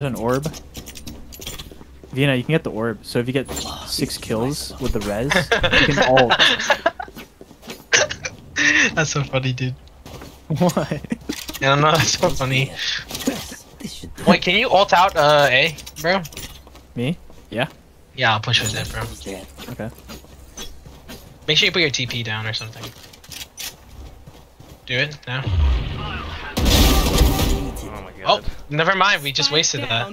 an orb. Vina, you can get the orb. So if you get six kills with the res, you can ult. That's so funny, dude. What? Yeah, no, that's so funny. Wait, can you ult out uh A, bro? Me? Yeah. Yeah, I'll push with it, bro. Okay. Make sure you put your TP down or something. Do it now. Never mind. We just wasted that.